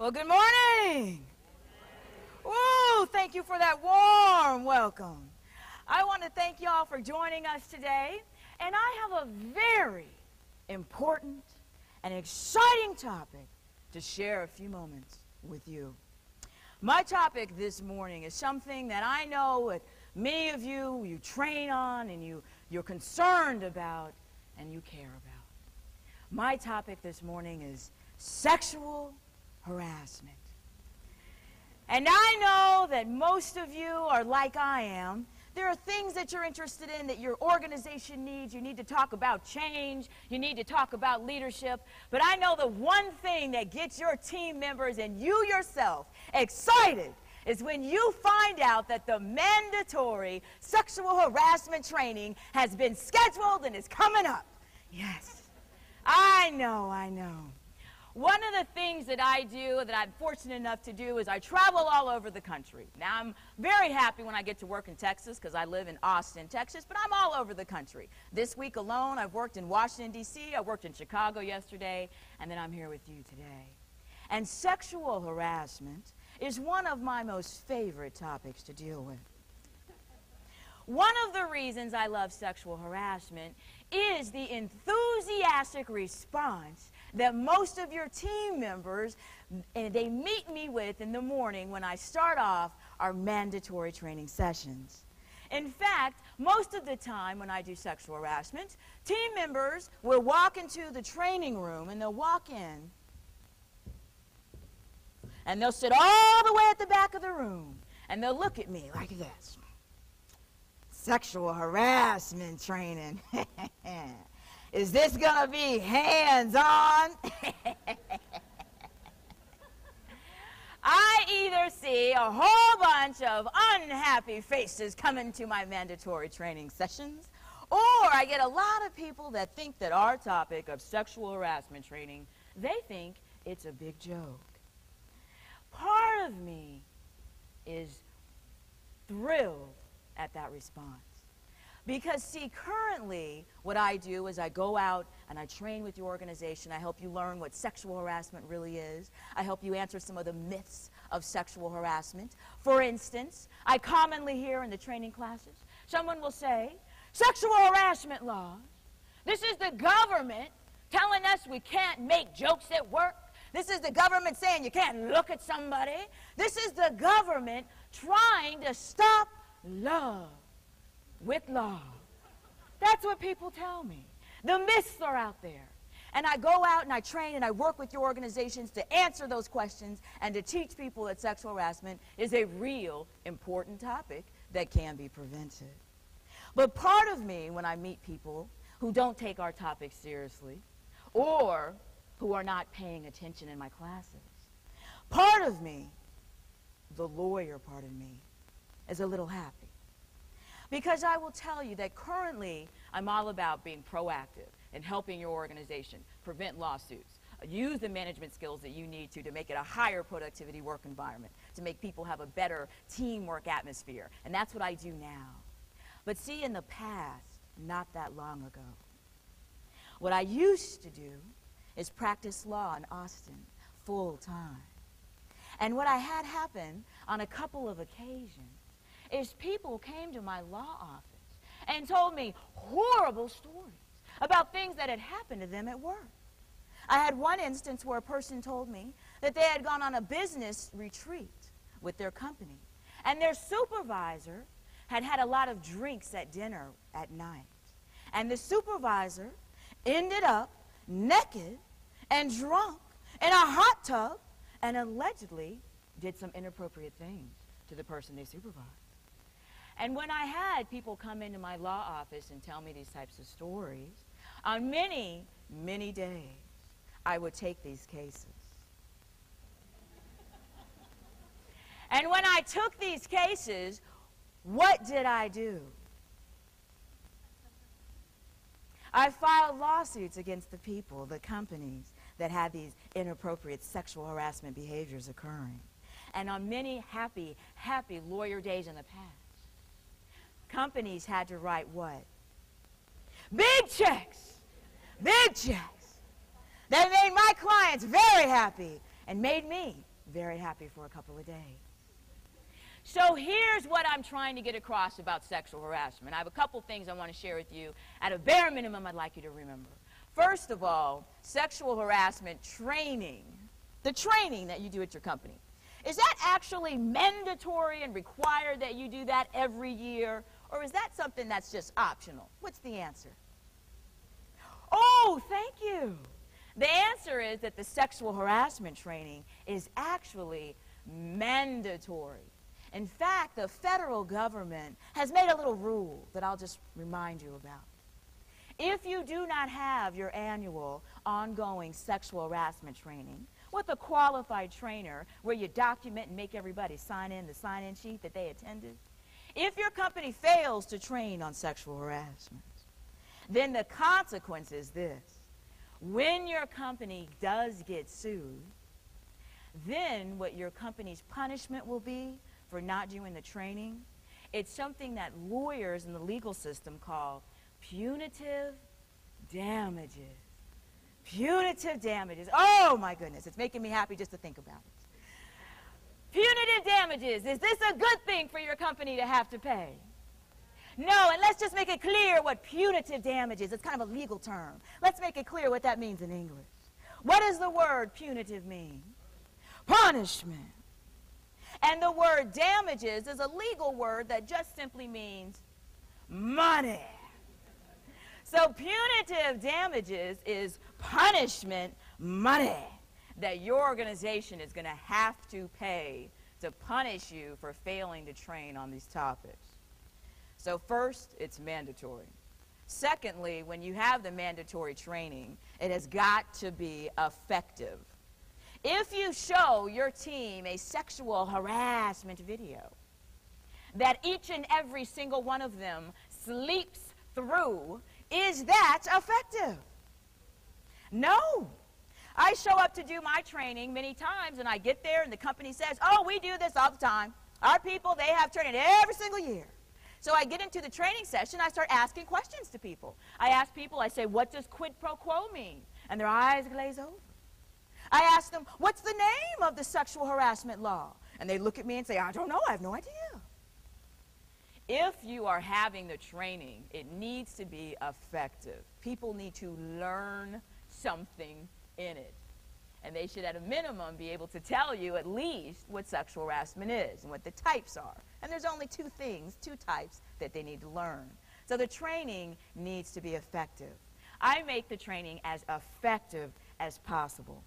Well, good morning. Ooh, thank you for that warm welcome. I want to thank y'all for joining us today. And I have a very important and exciting topic to share a few moments with you. My topic this morning is something that I know that many of you you train on and you, you're concerned about and you care about. My topic this morning is sexual harassment. And I know that most of you are like I am. There are things that you're interested in that your organization needs. You need to talk about change. You need to talk about leadership. But I know the one thing that gets your team members and you yourself excited is when you find out that the mandatory sexual harassment training has been scheduled and is coming up. Yes. I know, I know. One of the things that I do, that I'm fortunate enough to do, is I travel all over the country. Now, I'm very happy when I get to work in Texas because I live in Austin, Texas, but I'm all over the country. This week alone, I've worked in Washington, D.C., I worked in Chicago yesterday, and then I'm here with you today. And sexual harassment is one of my most favorite topics to deal with. One of the reasons I love sexual harassment is the enthusiastic response that most of your team members and they meet me with in the morning when I start off our mandatory training sessions. In fact, most of the time when I do sexual harassment, team members will walk into the training room and they'll walk in and they'll sit all the way at the back of the room and they'll look at me like this. Sexual harassment training. Is this going to be hands on? I either see a whole bunch of unhappy faces coming to my mandatory training sessions, or I get a lot of people that think that our topic of sexual harassment training, they think it's a big joke. Part of me is thrilled at that response. Because, see, currently, what I do is I go out and I train with your organization. I help you learn what sexual harassment really is. I help you answer some of the myths of sexual harassment. For instance, I commonly hear in the training classes, someone will say, sexual harassment laws. This is the government telling us we can't make jokes at work. This is the government saying you can't look at somebody. This is the government trying to stop love with love. That's what people tell me. The myths are out there. And I go out and I train and I work with your organizations to answer those questions and to teach people that sexual harassment is a real important topic that can be prevented. But part of me, when I meet people who don't take our topic seriously or who are not paying attention in my classes, part of me, the lawyer part of me, is a little happy. Because I will tell you that currently I'm all about being proactive and helping your organization prevent lawsuits. Uh, use the management skills that you need to to make it a higher productivity work environment, to make people have a better teamwork atmosphere. And that's what I do now. But see, in the past, not that long ago, what I used to do is practice law in Austin full time. And what I had happen on a couple of occasions is people came to my law office and told me horrible stories about things that had happened to them at work. I had one instance where a person told me that they had gone on a business retreat with their company, and their supervisor had had a lot of drinks at dinner at night. And the supervisor ended up naked and drunk in a hot tub and allegedly did some inappropriate things to the person they supervised. And when I had people come into my law office and tell me these types of stories, on many, many days, I would take these cases. and when I took these cases, what did I do? I filed lawsuits against the people, the companies that had these inappropriate sexual harassment behaviors occurring. And on many happy, happy lawyer days in the past, companies had to write what? Big checks. Big checks. That made my clients very happy and made me very happy for a couple of days. So here's what I'm trying to get across about sexual harassment. I have a couple things I want to share with you. At a bare minimum, I'd like you to remember. First of all, sexual harassment training, the training that you do at your company, is that actually mandatory and required that you do that every year? Or is that something that's just optional? What's the answer? Oh, thank you. The answer is that the sexual harassment training is actually mandatory. In fact, the federal government has made a little rule that I'll just remind you about. If you do not have your annual ongoing sexual harassment training with a qualified trainer where you document and make everybody sign in the sign in sheet that they attended, if your company fails to train on sexual harassment, then the consequence is this. When your company does get sued, then what your company's punishment will be for not doing the training, it's something that lawyers in the legal system call punitive damages. Punitive damages. Oh my goodness, it's making me happy just to think about it. Punitive damages. Is this a good thing for your company to have to pay? No, and let's just make it clear what punitive damage is. It's kind of a legal term. Let's make it clear what that means in English. What does the word punitive mean? Punishment. And the word damages is a legal word that just simply means money. So punitive damages is punishment money that your organization is going to have to pay to punish you for failing to train on these topics. So first, it's mandatory. Secondly, when you have the mandatory training, it has got to be effective. If you show your team a sexual harassment video that each and every single one of them sleeps through, is that effective? No. I show up to do my training many times and I get there and the company says, oh, we do this all the time. Our people, they have training every single year. So I get into the training session, I start asking questions to people. I ask people, I say, what does quid pro quo mean? And their eyes glaze over. I ask them, what's the name of the sexual harassment law? And they look at me and say, I don't know, I have no idea. If you are having the training, it needs to be effective. People need to learn something in it. And they should, at a minimum, be able to tell you at least what sexual harassment is and what the types are. And there's only two things, two types that they need to learn. So the training needs to be effective. I make the training as effective as possible.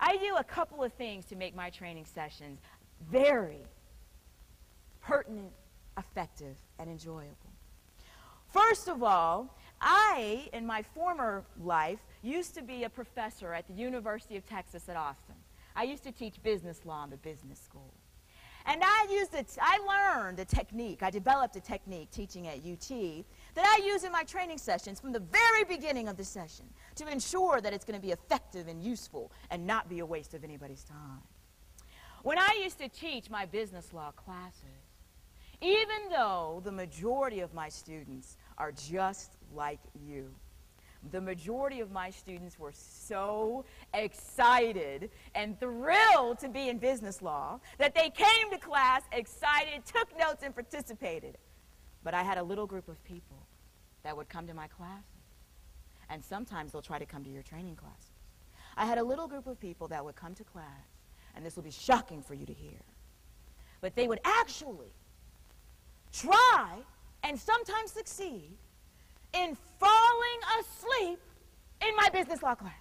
I do a couple of things to make my training sessions very pertinent, effective, and enjoyable. First of all, I, in my former life, used to be a professor at the University of Texas at Austin. I used to teach business law in the business school. And I used it, I learned a technique, I developed a technique teaching at UT that I use in my training sessions from the very beginning of the session to ensure that it's going to be effective and useful and not be a waste of anybody's time. When I used to teach my business law classes, even though the majority of my students are just like you, the majority of my students were so excited and thrilled to be in business law that they came to class excited, took notes, and participated. But I had a little group of people that would come to my classes. And sometimes they'll try to come to your training classes. I had a little group of people that would come to class, and this will be shocking for you to hear. But they would actually try and sometimes succeed in falling asleep in my business law class.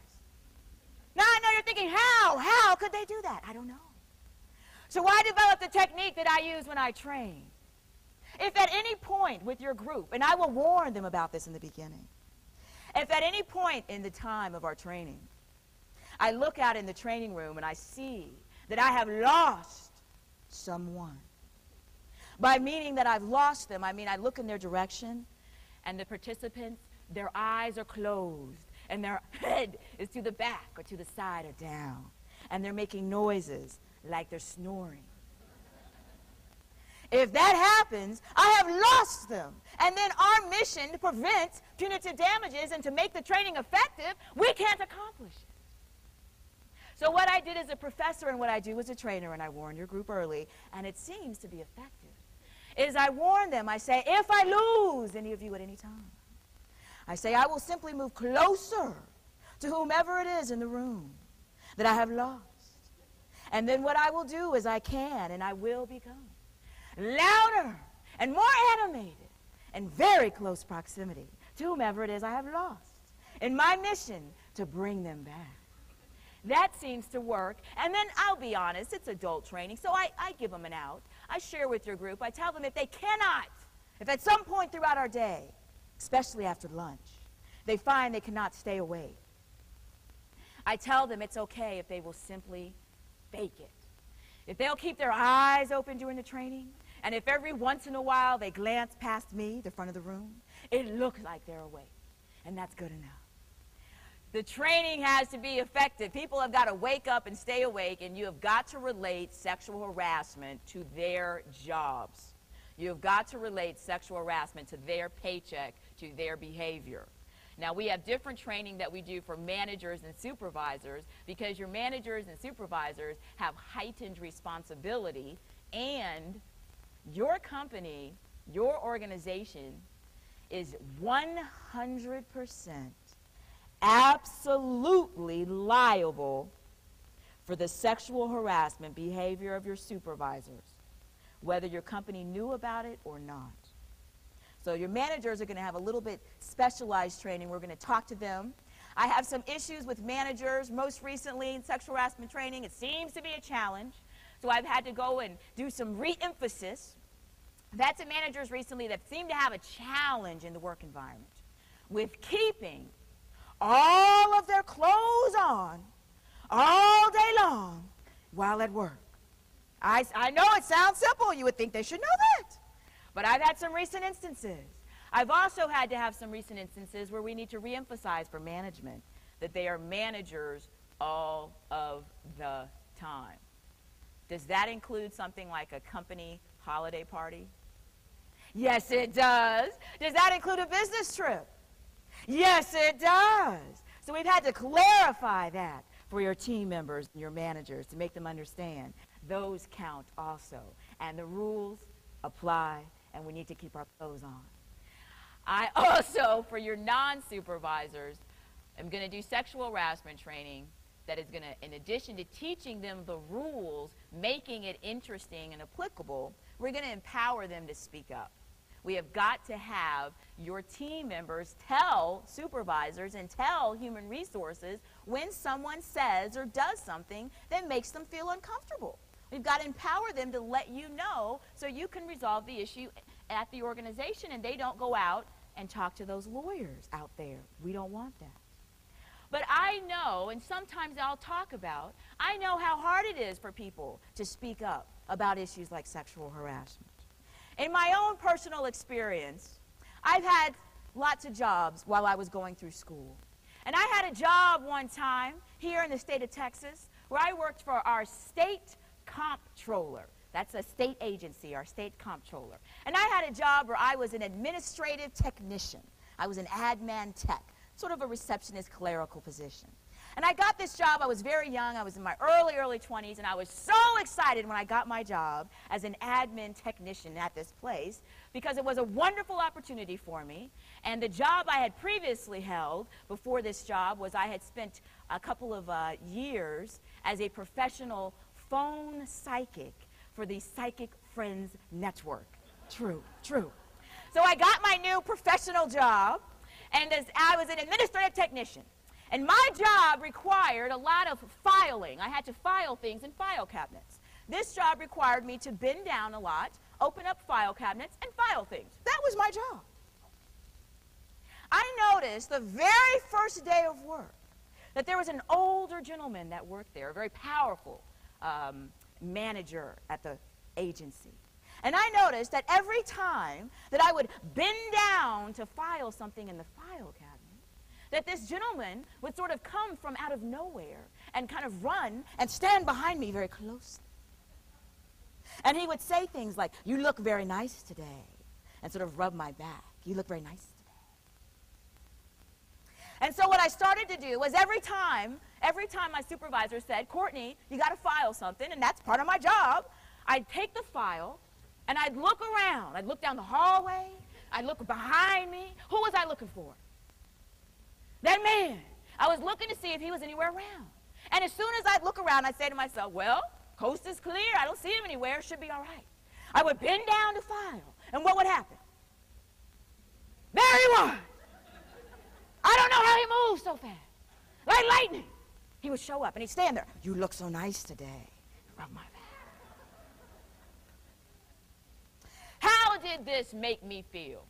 Now I know you're thinking, how? How could they do that? I don't know. So I developed a technique that I use when I train. If at any point with your group, and I will warn them about this in the beginning, if at any point in the time of our training, I look out in the training room and I see that I have lost someone, by meaning that I've lost them, I mean I look in their direction and the participants, their eyes are closed and their head is to the back or to the side or down. And they're making noises like they're snoring. If that happens, I have lost them. And then our mission to prevent punitive damages and to make the training effective, we can't accomplish it. So what I did as a professor and what I do as a trainer, and I warn your group early, and it seems to be effective, is I warn them. I say, if I lose any of you at any time, I say, I will simply move closer to whomever it is in the room that I have lost. And then what I will do is I can and I will become louder and more animated and very close proximity to whomever it is I have lost in my mission to bring them back. That seems to work. And then I'll be honest, it's adult training, so I, I give them an out. I share with your group. I tell them if they cannot, if at some point throughout our day, especially after lunch, they find they cannot stay awake, I tell them it's okay if they will simply fake it. If they'll keep their eyes open during the training, and if every once in a while they glance past me, the front of the room, it looks like they're awake. And that's good enough. The training has to be effective. People have got to wake up and stay awake, and you have got to relate sexual harassment to their jobs. You have got to relate sexual harassment to their paycheck, to their behavior. Now, we have different training that we do for managers and supervisors because your managers and supervisors have heightened responsibility, and your company, your organization, is 100% absolutely liable for the sexual harassment behavior of your supervisors, whether your company knew about it or not. So your managers are going to have a little bit specialized training. We're going to talk to them. I have some issues with managers. Most recently in sexual harassment training, it seems to be a challenge. So I've had to go and do some re-emphasis. I've had some managers recently that seem to have a challenge in the work environment with keeping all of their clothes on all day long while at work. I, I know it sounds simple. You would think they should know that. But I've had some recent instances. I've also had to have some recent instances where we need to reemphasize for management that they are managers all of the time. Does that include something like a company holiday party? Yes, it does. Does that include a business trip? Yes, it does. So we've had to clarify that for your team members and your managers to make them understand those count also. And the rules apply and we need to keep our clothes on. I also, for your non-supervisors, am going to do sexual harassment training that is going to, in addition to teaching them the rules, making it interesting and applicable, we're going to empower them to speak up. We have got to have your team members tell supervisors and tell human resources when someone says or does something that makes them feel uncomfortable. We've got to empower them to let you know so you can resolve the issue at the organization and they don't go out and talk to those lawyers out there. We don't want that. But I know, and sometimes I'll talk about, I know how hard it is for people to speak up about issues like sexual harassment. In my own personal experience, I've had lots of jobs while I was going through school. And I had a job one time here in the state of Texas where I worked for our state comptroller. That's a state agency, our state comptroller. And I had a job where I was an administrative technician. I was an admin tech, sort of a receptionist clerical position. And I got this job. I was very young. I was in my early, early 20s, and I was so excited when I got my job as an admin technician at this place because it was a wonderful opportunity for me. And the job I had previously held before this job was I had spent a couple of uh, years as a professional phone psychic for the Psychic Friends Network. True, true. So I got my new professional job, and as I was an administrative technician. And my job required a lot of filing. I had to file things in file cabinets. This job required me to bend down a lot, open up file cabinets, and file things. That was my job. I noticed the very first day of work that there was an older gentleman that worked there, a very powerful um, manager at the agency. And I noticed that every time that I would bend down to file something in the file cabinet, that this gentleman would sort of come from out of nowhere and kind of run and stand behind me very closely. And he would say things like, You look very nice today, and sort of rub my back. You look very nice today. And so what I started to do was every time, every time my supervisor said, Courtney, you got to file something, and that's part of my job, I'd take the file and I'd look around. I'd look down the hallway. I'd look behind me. Who was I looking for? That man. I was looking to see if he was anywhere around. And as soon as I'd look around, I'd say to myself, well, coast is clear. I don't see him anywhere. Should be all right. I would bend down to file. And what would happen? There he was. I don't know how he moves so fast. Like lightning. He would show up and he'd stand there. You look so nice today. Rub my back. How did this make me feel?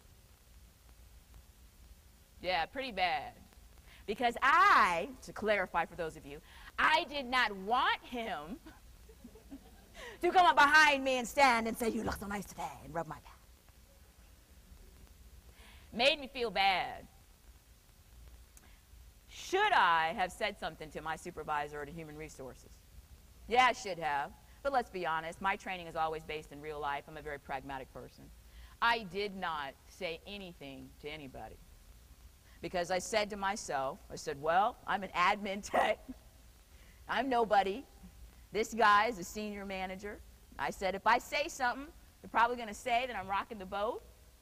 Yeah, pretty bad. Because I, to clarify for those of you, I did not want him to come up behind me and stand and say, You look so nice today, and rub my back. Made me feel bad. Should I have said something to my supervisor or to human resources? Yeah, I should have. But let's be honest, my training is always based in real life. I'm a very pragmatic person. I did not say anything to anybody because I said to myself, I said, well, I'm an admin tech. I'm nobody. This guy is a senior manager. I said, if I say something, they're probably going to say that I'm rocking the boat.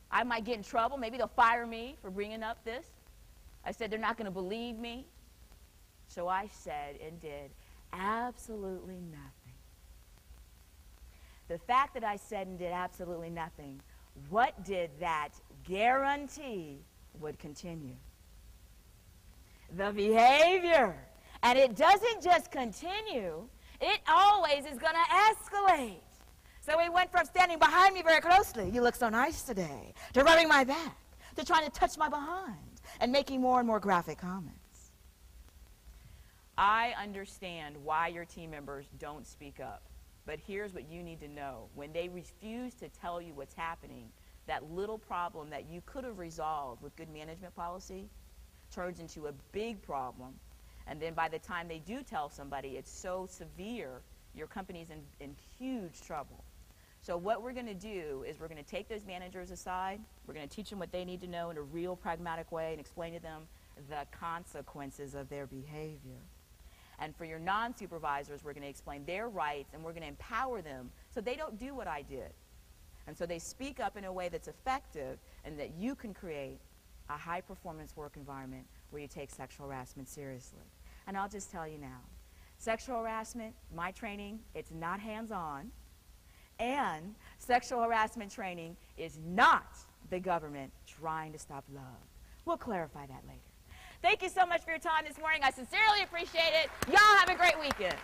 I might get in trouble. Maybe they'll fire me for bringing up this. I said, they're not going to believe me. So I said and did absolutely nothing. The fact that I said and did absolutely nothing, what did that guarantee would continue? The behavior. And it doesn't just continue, it always is going to escalate. So we went from standing behind me very closely, you look so nice today, to rubbing my back, to trying to touch my behind, and making more and more graphic comments. I understand why your team members don't speak up, but here's what you need to know. When they refuse to tell you what's happening, that little problem that you could have resolved with good management policy turns into a big problem. And then by the time they do tell somebody, it's so severe, your company's in, in huge trouble. So what we're going to do is we're going to take those managers aside. We're going to teach them what they need to know in a real pragmatic way and explain to them the consequences of their behavior. And for your non-supervisors, we're going to explain their rights and we're going to empower them so they don't do what I did. And so they speak up in a way that's effective and that you can create a high-performance work environment where you take sexual harassment seriously. And I'll just tell you now, sexual harassment, my training, it's not hands-on. And sexual harassment training is not the government trying to stop love. We'll clarify that later. Thank you so much for your time this morning. I sincerely appreciate it. Y'all have a great weekend.